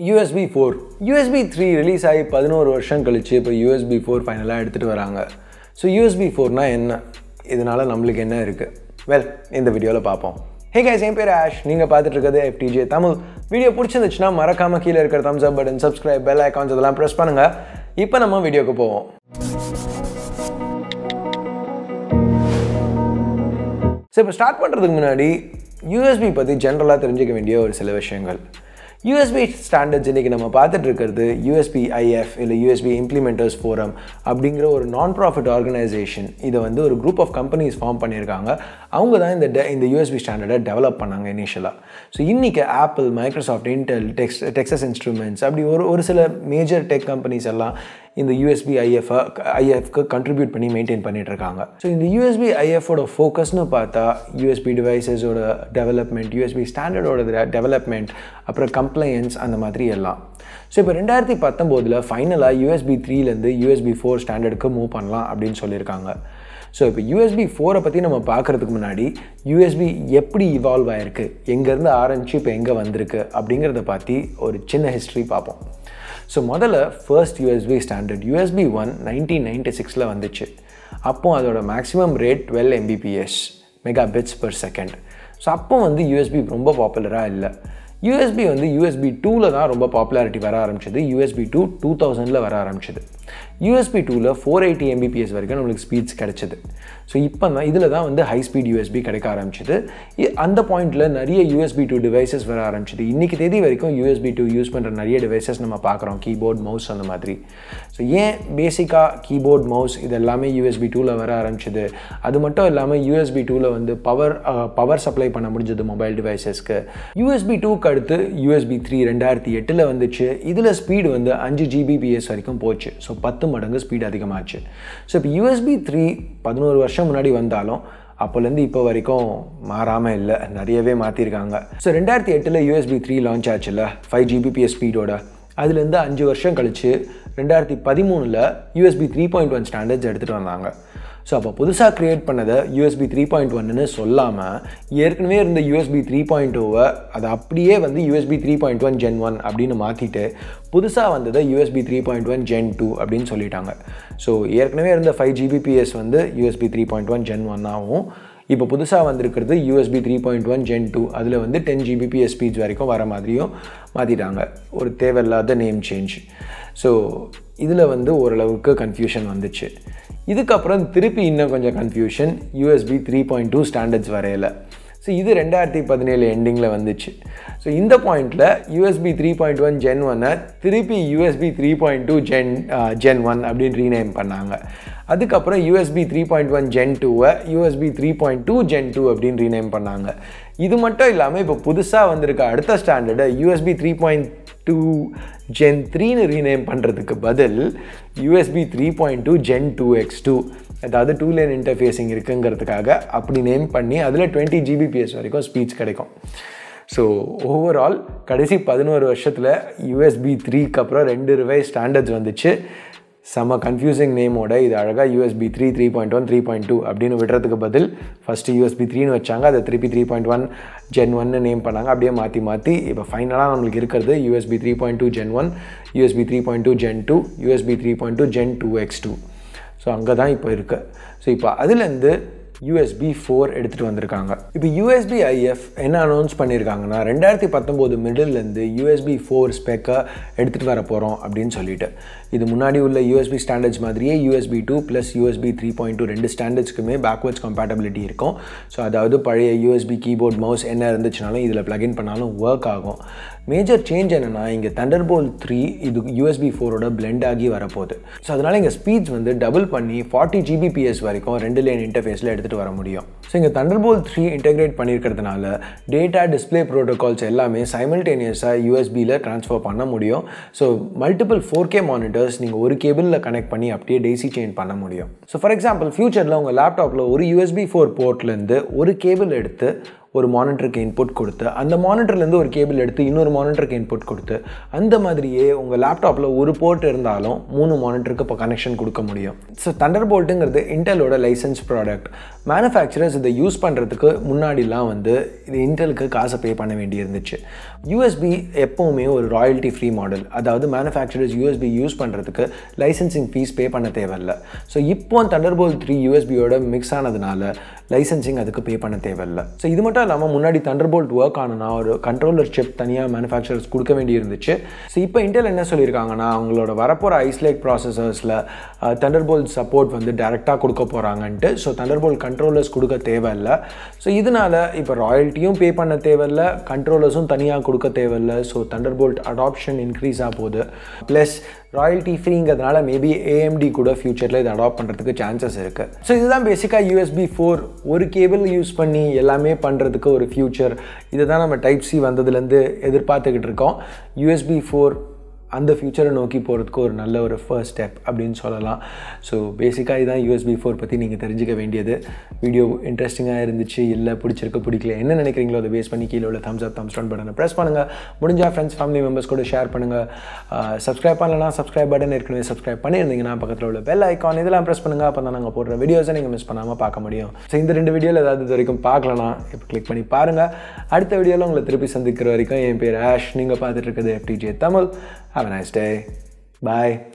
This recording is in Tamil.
USB four USB three release ஆகி பதினோரு வருஷம் கழித்து இப்போ யூஎஸ்பி ஃபோர் ஃபைனலாக எடுத்துகிட்டு வராங்க. ஸோ யூஎஸ்பி ஃபோர்னால் என்ன? இதனால் நம்மளுக்கு என்ன இருக்குது வெல் இந்த வீடியோவில் பார்ப்போம். ஹே கைஸ் என் பேர் ஆஷ். நீங்கள் பார்த்துட்டு இருக்கிறது எஃப்டிஜே தமிழ். வீடியோ பிடிச்சிருந்துச்சுன்னா மறக்காமல் கீழே இருக்கிற thumbs up button subscribe bell icons இதெல்லாம் ப்ரெஸ் பண்ணுங்கள் இப்போ நம்ம வீடியோக்கு போவோம். ஸோ இப்போ ஸ்டார்ட் பண்ணுறதுக்கு முன்னாடி யூஎஸ்பி பற்றி ஜென்ரலாக தெரிஞ்சுக்க வேண்டிய ஒரு சில விஷயங்கள். யூஎஸ்பி ஸ்டாண்டர்ட்ஸ் இன்றைக்கி நம்ம பார்த்துட்டு இருக்கிறது யூஎஸ்பி ஐஎஃப் இல்லை யூஎஸ்பி இம்ப்ளிமெண்டர்ஸ் ஃபோரம் அப்படிங்கிற ஒரு நான் ப்ராஃபிட் ஆர்கனைசேஷன் இதை வந்து ஒரு குரூப் ஆஃப் கம்பெனிஸ் ஃபார்ம் பண்ணியிருக்காங்க. அவங்க தான் இந்த டெ இந்த யூஎஸ்பி ஸ்டாண்டர்டை டெவலப் பண்ணாங்க இனிஷியலாக ஸோ இன்றைக்கி Apple Microsoft Intel Tex Texas Instruments அப்படி ஒரு ஒரு சில மேஜர் டெக் கம்பெனிஸ் எல்லாம் இந்த யூஎஸ்பி ஐஎஃப் ஐஎஃப்க்கு கண்ட்ரிபியூட் பண்ணி மெயின்டைன் பண்ணிட்டு இருக்காங்க ஸோ இந்த யூஎஸ்பி ஐஎஃபோட ஃபோக்கஸ்னு பார்த்தா யூஎஸ்பி டிவைசஸோட டெவலப்மெண்ட் யூஎஸ்பி ஸ்டாண்டர்டோட டெவலப்மெண்ட் அப்புறம் கம்ப்ளையன்ஸ் அந்த மாதிரி எல்லாம். ஸோ இப்போ ரெண்டாயிரத்தி பத்தொம்போதில் ஃபைனலாக யூஎஸ்பி த்ரீலேருந்து யூஎஸ்பி ஃபோர் ஸ்டாண்டர்டுக்கு மூவ் பண்ணலாம் அப்படின்னு சொல்லியிருக்காங்க. ஸோ இப்போ யூஎஸ்பி ஃபோரை பற்றி நம்ம பார்க்குறதுக்கு முன்னாடி யூஎஸ்பி எப்படி இவால்வ் ஆயிருக்கு? எங்கேருந்து ஆரம்பிச்சு இப்போ எங்கே வந்திருக்கு? அப்படிங்கிறத பற்றி ஒரு சின்ன ஹிஸ்ட்ரி பார்ப்போம். ஸோ முதல்ல first USB standard USB one nineteen ninety சிக்ஸில் வந்துச்சு. அப்போது அதோட maximum rate twelve Mbps megabits per second so அப்போ வந்து யூஎஸ்பி ரொம்ப பாப்புலராக இல்லை. யூஎஸ்பி வந்து யூஎஸ்பி டூவில் தான் ரொம்ப பாப்புலாரிட்டி வர ஆரம்பிச்சது. யூஎஸ்பி டூ டூ தௌசண்டில் வர ஆரம்பிச்சது. யூஎஸ்பி டூவில் ஃபோர் எயிட்டி எம்பிபிஎஸ் வரைக்கும் நம்மளுக்கு ஸ்பீட்ஸ் கிடச்சிது. ஸோ இப்போ தான் இதில் தான் வந்து ஹை ஸ்பீட் யூஎஸ்பி கிடைக்க ஆரம்பிச்சிது. அந்த பாயிண்டில் நிறைய யூஎஸ்பி டூ டிவைசஸ் வர ஆரம்பிச்சது. இன்றைக்கி தேதி வரைக்கும் யூஎஸ்பி டூ யூஸ் பண்ணுற நிறைய டிவைசஸ் நம்ம பார்க்குறோம். கீபோர்ட் மவுஸ் அந்த மாதிரி. ஸோ ஏன் பேசிக்காக கீபோர்ட் மவுஸ் இது எல்லாமே யூஎஸ்பி டூவில் வர ஆரம்பிச்சது? அது மட்டும் இல்லாமல் யூஎஸ்பி டூவில் வந்து பவர் பவர் சப்ளை பண்ண முடிஞ்சது மொபைல் டிவைசஸ்க்கு யூஎஸ்பி டூக்கு அடுத்து யூஎஸ்பி த்ரீ ரெண்டாயிரத்தி எட்டில் வந்துச்சு. இதில் ஸ்பீடு வந்து அஞ்சு ஜிபிபிஎஸ் வரைக்கும் போச்சு. ஸோ பத்து மடங்கு ஸ்பீட் அதிகமாச்சு. ஸோ இப்போ யூஎஸ்பி த்ரீ பதினோரு வருஷம் முன்னாடி வந்தாலும் அப்போலேருந்து இப்போ வரைக்கும் மாறாமல் இல்லை. நிறையவே மாற்றிருக்காங்க ஸோ ரெண்டாயிரத்தி எட்டில் யூஎஸ்பி த்ரீ லான்ச் ஆச்சுல்ல ஃபைவ் ஜிபிபிஎஸ் ஸ்பீடோட அதுலேருந்து அஞ்சு வருஷம் கழிச்சு ரெண்டாயிரத்தி பதிமூணில் USB three point one standards எடுத்துகிட்டு வந்தாங்க. ஸோ அப்போ புதுசாக க்ரியேட் பண்ணதை யூஎஸ்பி த்ரீ பாயிண்ட் ஒன்னு சொல்லாமல் ஏற்கனவே இருந்த யூஎஸ்பி த்ரீ பாயிண்ட் ஓவை அதை அப்படியே வந்து USB three point one gen one அப்படின்னு மாற்றிட்டு புதுசாக வந்ததை USB three point one gen two அப்படின்னு சொல்லிட்டாங்க. ஸோ ஏற்கனவே இருந்த ஃபைவ் ஜிபிபிஎஸ் வந்து USB three point one gen ஒன்னாகவும் இப்போ புதுசாக வந்திருக்கிறது USB three point one gen two அதில் வந்து டென் ஜிபிபிஎஸ் ஸ்பீச் வரைக்கும் வர மாதிரியும் மாற்றிட்டாங்க ஒரு தேவையில்லாத நேம் சேஞ்ச் ஸோ இதில் வந்து ஓரளவுக்கு கன்ஃபியூஷன் வந்துச்சு. இதுக்கப்புறம் திருப்பி இன்னும் கொஞ்சம் confusion USB three point two standards வரையலை. So இது ரெண்டாயிரத்தி பதினேழு எண்டிங்கில் வந்துச்சு. ஸோ இந்த பாயிண்டில் USB three point one gen ஒன்னை திருப்பி USB three point two gen gen one அப்படின்னு ரீநேம் பண்ணாங்க. அதுக்கப்புறம் USB three point one gen டூவை USB three point two gen two அப்படின்னு ரீநேம் பண்ணாங்க. இது மட்டும் இல்லாமல் இப்போ புதுசாக வந்திருக்க அடுத்த ஸ்டாண்டர்டை USB three point two gen த்ரீன்னு ரீநேம் பண்ணுறதுக்கு பதில் USB three point two gen two x two அதாவது டூ லேன் இன்டர்ஃபேஸிங் இருக்குங்கிறதுக்காக அப்படி நேம் பண்ணி அதில் டுவெண்ட்டி ஜிபிபிஎஸ் வரைக்கும் ஸ்பீச் கிடைக்கும். ஸோ ஓவரால் கடைசி பதினோரு வருஷத்தில் யூஎஸ்பி த்ரீக்கு அப்புறம் ரெண்டு ரிவைஸ் ஸ்டாண்டர்ட்ஸ் வந்துச்சு. செம்ம கன்ஃபியூசிங் நேமோட இது அழகாக USB three three point one three point two அப்படின்னு விடுறதுக்கு பதில் ஃபஸ்ட்டு யூஎஸ்பி த்ரீன்னு வச்சாங்க. அதை திருப்பி த்ரீ பாயிண்ட் ஒன் ஜென் ஒன்னு நேம் பண்ணாங்க. அப்படியே மாற்றி மாற்றி இப்போ ஃபைனலாக நம்மளுக்கு இருக்கிறது USB three point two gen one USB three point two gen two USB three point two gen two x two so அங்கே தான் இப்போ இருக்கு. ஸோ இப்போ அதுலேருந்து யூஎஸ்பி ஃபோர் எடுத்துகிட்டு வந்திருக்காங்க. இப்போ யூஎஸ்பி ஐஎஃப் என்ன அனௌன்ஸ் பண்ணியிருக்காங்கன்னா ரெண்டாயிரத்தி பத்தொம்போது மிடில்லேருந்து யூஎஸ்பி ஃபோர் ஸ்பெக்கை எடுத்துகிட்டு வர போகிறோம் அப்படின்னு சொல்லிட்டு. இது முன்னாடி உள்ள யூஎஸ்பி ஸ்டாண்டர்ட்ஸ் மாதிரியே USB two plus USB three point two ரெண்டு ஸ்டாண்டர்ட்ஸ்க்குமே பேக்வர்ட்ஸ் கம்பேட்டபிலிட்டி இருக்கும். ஸோ அதாவது பழைய யூஎஸ்பி கீபோர்ட் மவுஸ் என்ன இருந்துச்சுனாலும் இதில் ப்ளகின் பண்ணாலும் ஒர்க் ஆகும். மேஜர் சேஞ்ச் என்னென்னா இங்கே தண்டர்போல் த்ரீ இது யூஎஸ்பி ஃபோரோட பிளெண்ட் ஆகி வரப்போகுது. ஸோ அதனால் இங்கே ஸ்பீட்ஸ் வந்து டபுள் பண்ணி ஃபார்ட்டி ஜிபிபிஎஸ் வரைக்கும் ரெண்டு லேன் இன்டர்ஃபேஸில் எடுத்துகிட்டு வர முடியும். ஸோ இங்கே தண்டர்போல் த்ரீ இன்டெகிரேட் பண்ணியிருக்கிறதுனால டேட்டா டிஸ்ப்ளே ப்ரோட்டோகால்ஸ் எல்லாமே சைமல்டேனியஸாக யூஎஸ்பியில் ட்ரான்ஸ்ஃபர் பண்ண முடியும். So multiple four K monitor monitors நீங்கள் ஒரு கேபிளில் கனெக்ட் பண்ணி அப்படியே டேசி சேஞ்ச் பண்ண முடியும். ஸோ ஃபார் எக்ஸாம்பிள் ஃபியூச்சரில் உங்கள் லேப்டாப்பில் ஒரு யூஎஸ்பி ஃபோர் போர்ட்லேருந்து ஒரு கேபிள் எடுத்து ஒரு மானிட்டருக்கு இன்புட் கொடுத்து அந்த மானிட்டர்லேருந்து ஒரு கேபிள் எடுத்து இன்னொரு மானிட்டருக்கு இன்புட் கொடுத்து அந்த மாதிரியே உங்கள் லேப்டாப்பில் ஒரு போர்ட் இருந்தாலும் மூணு மானிட்டருக்கு இப்போ கனெக்ஷன் கொடுக்க முடியும். ஸோ தண்டர் போல்ட்டுங்கிறது இன்டெலோட லைசன்ஸ் ப்ராடக்ட் மேனுஃபேக்சரர்ஸ் இதை யூஸ் பண்ணுறதுக்கு முன்னாடிலாம் வந்து இது இன்டெலுக்கு காசை பே பண்ண வேண்டி இருந்துச்சு. யூஎஸ்பி எப்போவுமே ஒரு ராயல்ட்டி ஃப்ரீ மாடல் அதாவது மேனுஃபேக்சரர்ஸ் யூஎஸ்பி யூஸ் பண்ணுறதுக்கு லைசன்சிங் ஃபீஸ் பே பண்ண தேவையில்ல. ஸோ இப்போ தண்டர்போல்ட் த்ரீ யூஎஸ்பியோட மிக்ஸ் ஆனதுனால லைசன்சிங் அதுக்கு பே பண்ண தேவையில்ல. ஸோ இது மட்டும் இல்லாமல் முன்னாடி தண்டர்போல்ட் ஒர்க் ஆனனா ஒரு கண்ட்ரோலர் சிப் தனியாக மேனுஃபேக்சரர்ஸ் கொடுக்க வேண்டி இருந்துச்சு ஸோ இப்போ இன்டெல் என்ன சொல்லியிருக்காங்கன்னா அவங்களோட வரப்போகிற ஐஸ்லேக் ப்ராசஸர்ஸில் தண்டர்போல்ட் சப்போர்ட் வந்து டேரெக்டாக கொடுக்க போகிறாங்கன்ட்டு ஸோ தண்டர்போல்ட் கண்ட்ரோலர்ஸ் கொடுக்க தேவையில்ல. ஸோ இதனால் இப்போ ராயல்ட்டியும் பே பண்ண தேவையில்ல கண்ட்ரோலர்ஸும் தனியாக கொடுக்க தேவையில்ல ஸோ தண்டர்போல்ட் அடாப்ஷன் இன்க்ரீஸ் ஆக போகுது. ப்ளஸ் ராயல்ட்டி ஃப்ரீங்கிறதுனால மேபி ஏஎம்டி கூட ஃப்யூச்சரில் இதை அடாப்ட் பண்ணுறதுக்கு சான்சஸ் இருக்குது ஸோ இதுதான் பேசிக்காக யூஎஸ்பி ஃபோர் ஒரு கேபிள் யூஸ் பண்ணி எல்லாமே இருக்க ஒரு ஃப்யூச்சர் இதை தான் நம்ம டைப் சி வந்ததுலேருந்து எதிர்பார்த்துக்கிட்டு இருக்கோம். யூஎஸ்பி ஃபோர் அந்த ஃப்யூச்சரை நோக்கி போகிறதுக்கு ஒரு நல்ல ஒரு ஃபர்ஸ்ட் ஸ்டெப் அப்படின்னு சொல்லலாம். ஸோ பேசிக்காக இதுதான் யூஎஸ்பி ஃபோர் பற்றி நீங்கள் தெரிஞ்சுக்க வேண்டியது. வீடியோ இன்ட்ரெஸ்டிங்காக இருந்துச்சு இல்லை பிடிச்சிருக்க பிடிக்கல என்ன நினைக்கிறீங்களோ அதை பேஸ் பண்ணி கீழே உள்ள தம்ஸ் அப் தம்ஸ் டவுன் பட்டனை ப்ரெஸ் பண்ணுங்கள் முடிஞ்சால் ஃப்ரெண்ட்ஸ் ஃபேமிலி மெம்பர்ஸ் கூட ஷேர் பண்ணுங்கள் சப்ஸ்கிரைப் பண்ணலாம் சப்ஸ்கிரைப் பட்டன் ஏற்கனவே சப்ஸ்கிரைப் பண்ணியிருந்தீங்கன்னா பக்கத்தில் உள்ள பெல் ஐக்கான் இதெல்லாம் ப்ரெஸ் பண்ணுங்கள் அப்போ தான் நாங்கள் போடுற வீடியோஸை நீங்கள் மிஸ் பண்ணாமல் பார்க்க முடியும். ஸோ இந்த ரெண்டு வீடியோவில் ஏதாவது இது வரைக்கும் பார்க்கலனா இப்போ கிளிக் பண்ணி பாருங்கள் அடுத்த வீடியோவில் உங்களை திருப்பி சந்திக்கிற வரைக்கும் என் பேர் ஆஷ். நீங்கள் பார்த்துட்டு இருக்குது எஃப்டிஜே Tamil. Have a nice day. Bye.